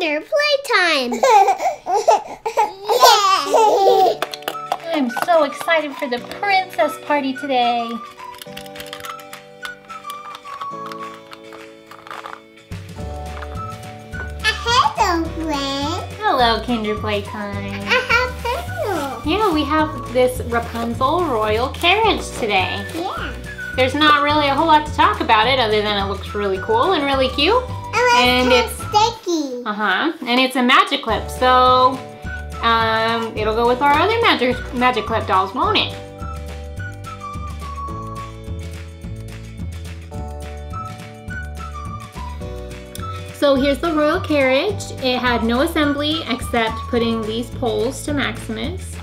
Kinder playtime. I'm so excited for the princess party today. Hello, friend. Hello, Kinder Playtime. I have hello. Yeah, we have this Rapunzel royal carriage today. Yeah. There's not really a whole lot to talk about it other than it looks really cool and really cute. And it's- sticky. Uh-huh. And it's a Magiclip, so um, it'll go with our other magic Magiclip dolls, won't it? So here's the royal carriage. It had no assembly except putting these poles to Maximus.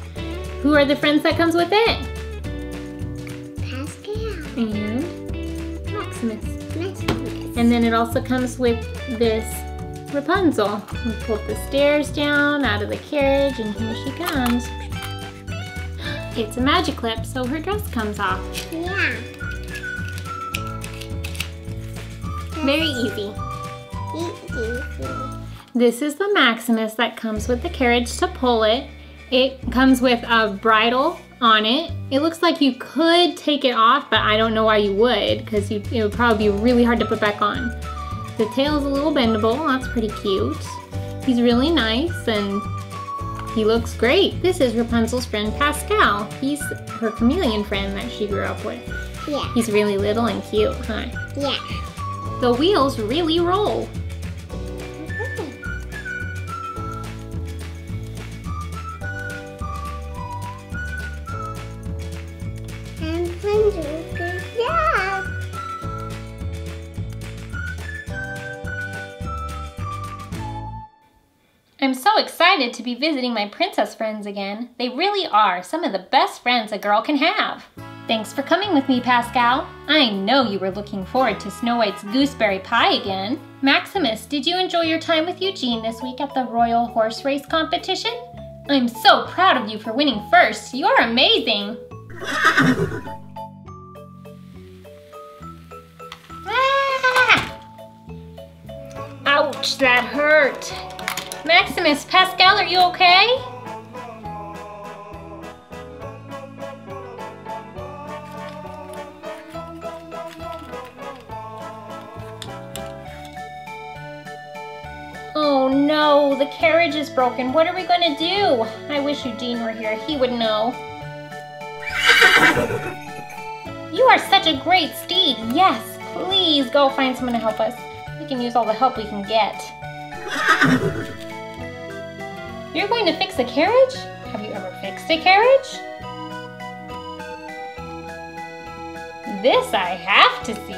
Who are the friends that comes with it? Pascal. And Maximus. And then it also comes with this Rapunzel. We pulled the stairs down out of the carriage and here she comes. It's a Magiclip, so her dress comes off. Yeah. Very easy. Easy. This is the Maximus that comes with the carriage to pull it. It comes with a bridle on it. It looks like you could take it off, but I don't know why you would because it would probably be really hard to put back on. The tail is a little bendable. That's pretty cute. He's really nice and he looks great. This is Rapunzel's friend Pascal. He's her chameleon friend that she grew up with. Yeah. He's really little and cute, huh? Yeah. The wheels really roll. I'm so excited to be visiting my princess friends again. They really are some of the best friends a girl can have. Thanks for coming with me, Pascal. I know you were looking forward to Snow White's gooseberry pie again. Maximus, did you enjoy your time with Eugene this week at the Royal Horse Race competition? I'm so proud of you for winning first. You're amazing. Ah! Ouch, that hurt. Maximus, Pascal, are you okay? Oh no, the carriage is broken. What are we gonna do? I wish Eugene were here. He would know. You are such a great steed. Yes, please go find someone to help us. We can use all the help we can get. You're going to fix a carriage? Have you ever fixed a carriage? This I have to see.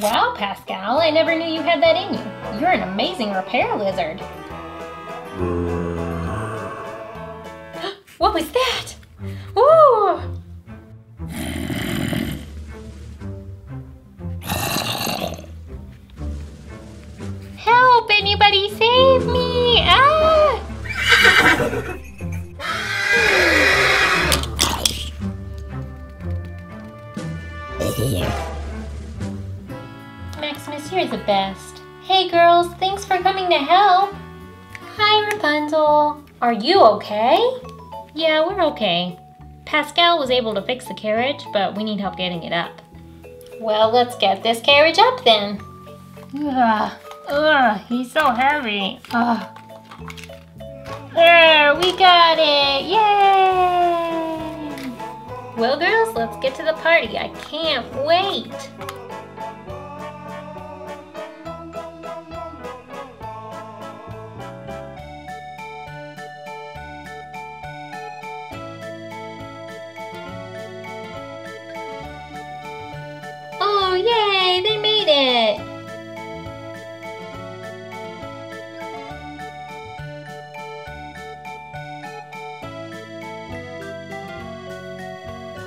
Wow, Pascal, I never knew you had that in you. You're an amazing repair lizard. What was that? Anybody save me! Ah! Maximus, you're the best. Hey girls, thanks for coming to help. Hi Rapunzel. Are you okay? Yeah, we're okay. Pascal was able to fix the carriage, but we need help getting it up. Well, let's get this carriage up then. Ugh, ugh, he's so heavy. Ugh. There, we got it! Yay! Well, girls, let's get to the party. I can't wait.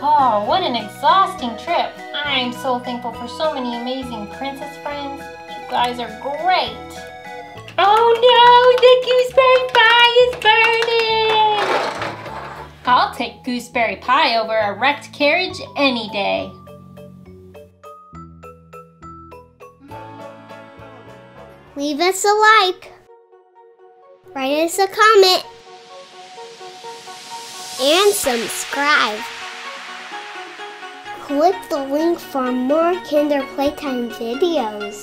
Oh, what an exhausting trip. I'm so thankful for so many amazing princess friends. You guys are great. Oh no, the gooseberry pie is burning! I'll take gooseberry pie over a wrecked carriage any day. Leave us a like. Write us a comment. And subscribe. Click the link for more Kinder Playtime videos.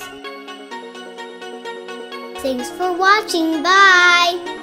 Thanks for watching. Bye.